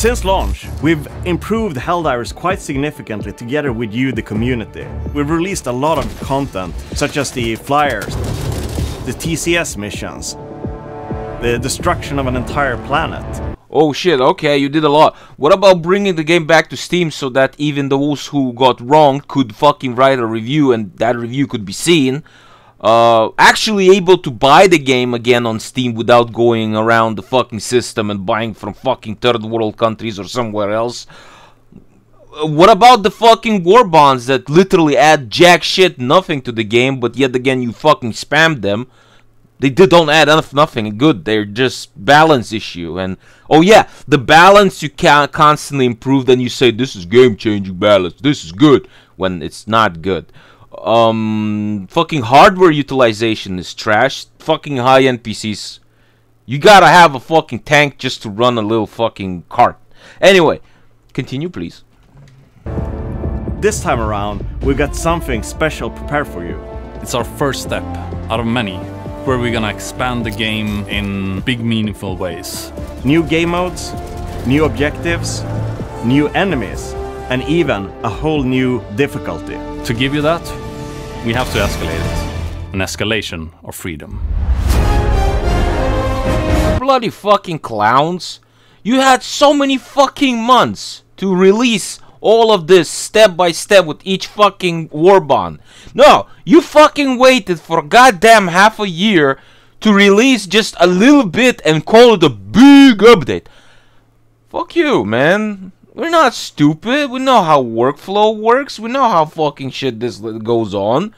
Since launch, we've improved Helldivers quite significantly together with you, the community. We've released a lot of content, such as the flyers, the TCS missions, the destruction of an entire planet. Oh shit, okay, you did a lot. What about bringing the game back to Steam so that even those who got wrong could fucking write a review and that review could be seen? Uh, actually able to buy the game again on Steam without going around the fucking system and buying from fucking third world countries or somewhere else. Uh, what about the fucking war bonds that literally add jack shit nothing to the game, but yet again you fucking spam them? They don't add enough nothing good. They're just balance issue. And oh yeah, the balance you can constantly improve. Then you say this is game changing balance. This is good when it's not good. Um, fucking hardware utilization is trash. Fucking high end PCs. You gotta have a fucking tank just to run a little fucking cart. Anyway, continue please. This time around, we've got something special prepared for you. It's our first step out of many where we're gonna expand the game in big meaningful ways. New game modes, new objectives, new enemies, and even a whole new difficulty. To give you that, we have to escalate it. An escalation of freedom. Bloody fucking clowns. You had so many fucking months to release all of this step by step with each fucking war bond. No, you fucking waited for goddamn half a year to release just a little bit and call it a big update. Fuck you, man. We're not stupid. We know how workflow works. We know how fucking shit this goes on.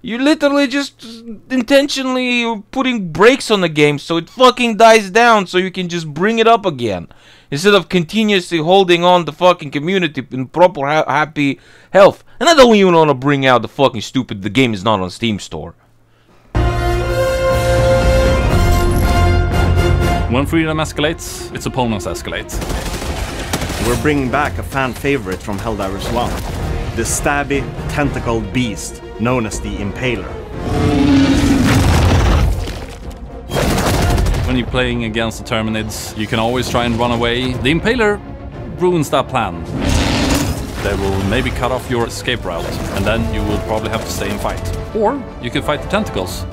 You're literally just intentionally putting brakes on the game so it fucking dies down so you can just bring it up again. Instead of continuously holding on the fucking community in proper ha happy health. And I don't even want to bring out the fucking stupid the game is not on Steam store. When freedom escalates, its opponents escalate. We're bringing back a fan favorite from Helldivers 1. The stabby, tentacled beast known as the Impaler. When you're playing against the Terminids, you can always try and run away. The Impaler ruins that plan. They will maybe cut off your escape route, and then you will probably have to stay and fight. Or you can fight the tentacles.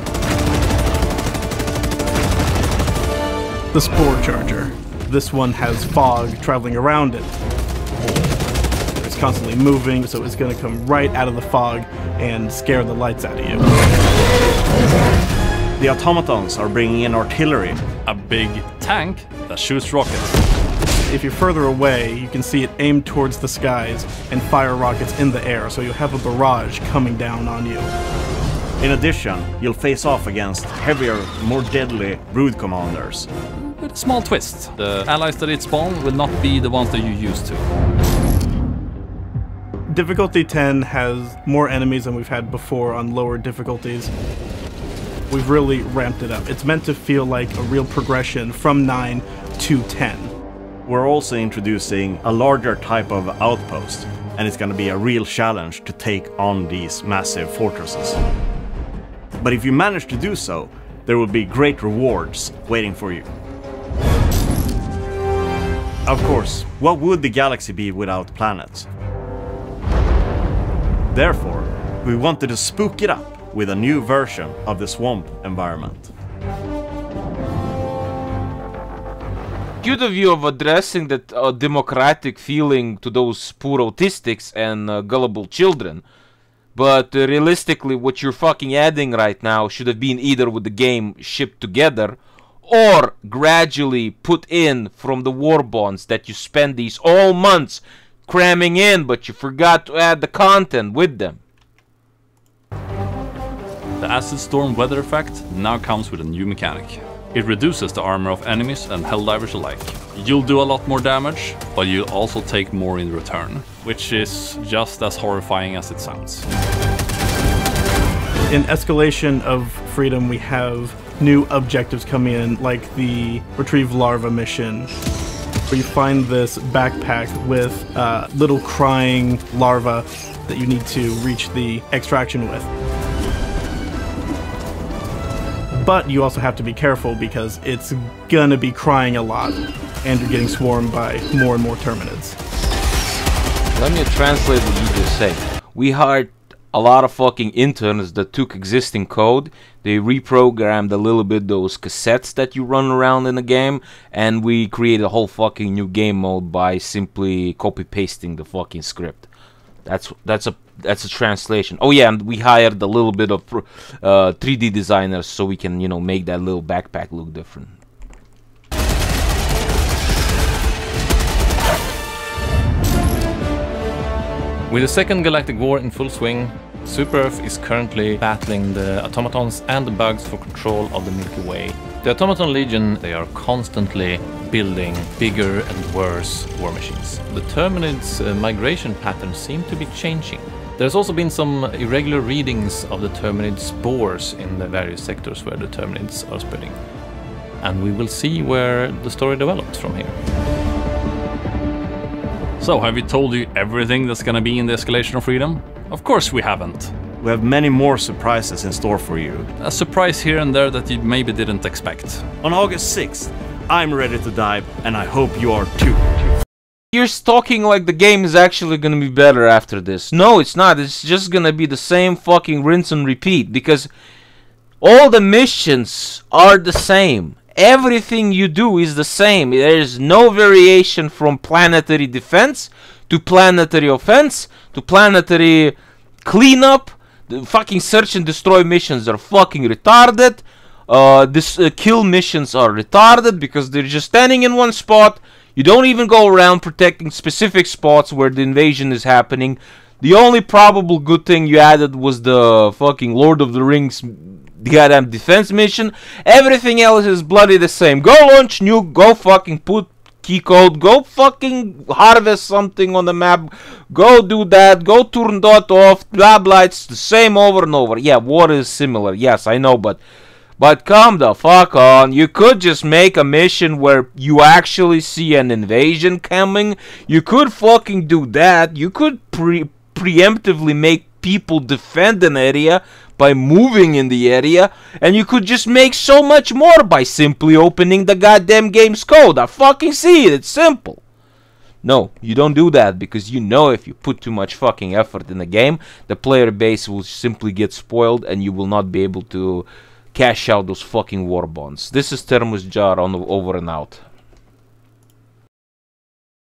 The Spore Charger. This one has fog traveling around it It's constantly moving, so it's going to come right out of the fog and scare the lights out of you. The automatons are bringing in artillery. A big tank that shoots rockets. If you're further away, you can see it aimed towards the skies and fire rockets in the air, so you'll have a barrage coming down on you. In addition, you'll face off against heavier, more deadly brood commanders. With a small twist. The allies that it spawn will not be the ones that you used to. Difficulty 10 has more enemies than we've had before on lower difficulties. We've really ramped it up. It's meant to feel like a real progression from 9 to 10. We're also introducing a larger type of outpost, and it's going to be a real challenge to take on these massive fortresses. But if you manage to do so, there will be great rewards waiting for you. Of course, what would the galaxy be without planets? Therefore, we wanted to spook it up with a new version of the swamp environment. Good of you of addressing that uh, democratic feeling to those poor autistics and uh, gullible children. But uh, realistically, what you're fucking adding right now should have been either with the game shipped together or gradually put in from the war bonds that you spend these all months cramming in, but you forgot to add the content with them. The Acid Storm weather effect now comes with a new mechanic. It reduces the armor of enemies and Helldivers alike. You'll do a lot more damage, but you'll also take more in return, which is just as horrifying as it sounds. In Escalation of Freedom, we have new objectives coming in, like the Retrieve Larva mission, where you find this backpack with uh, little crying larvae that you need to reach the extraction with. But you also have to be careful because it's gonna be crying a lot. and you're getting swarmed by more and more Terminids. Let me translate what you just said. We hired a lot of fucking interns that took existing code, they reprogrammed a little bit those cassettes that you run around in the game, and we created a whole fucking new game mode by simply copy pasting the fucking script. That's that's a that's a translation. Oh yeah, and we hired a little bit of uh, 3D designers so we can you know make that little backpack look different. With the Second Galactic War in full swing, Super-Earth is currently battling the automatons and the bugs for control of the Milky Way. The Automaton Legion, they are constantly building bigger and worse war machines. The Terminids' uh, migration patterns seem to be changing. There's also been some irregular readings of the Terminid spores in the various sectors where the Terminids are spreading. And we will see where the story develops from here. So, have we told you everything that's gonna be in the Escalation of Freedom? Of course we haven't. We have many more surprises in store for you. A surprise here and there that you maybe didn't expect. On August 6th, I'm ready to dive, and I hope you are too. You're talking like the game is actually gonna be better after this. No, it's not. It's just gonna be the same fucking rinse and repeat because all the missions are the same everything you do is the same. There's no variation from planetary defense to planetary offense to planetary cleanup. The fucking search and destroy missions are fucking retarded. Uh, this uh, kill missions are retarded because they're just standing in one spot. You don't even go around protecting specific spots where the invasion is happening. The only probable good thing you added was the fucking Lord of the Rings goddamn defense mission. Everything else is bloody the same. Go launch nuke, go fucking put key code, go fucking harvest something on the map, go do that, go turn dot off, blah blah, it's the same over and over. Yeah, war is similar, yes, I know, but but come the fuck on. You could just make a mission where you actually see an invasion coming. You could fucking do that. You could pre preemptively make people defend an area by moving in the area, and you could just make so much more by simply opening the goddamn game's code. I fucking see it, it's simple. No, you don't do that because you know if you put too much fucking effort in the game, the player base will simply get spoiled and you will not be able to cash out those fucking war bonds. This is TermusJar on over and out.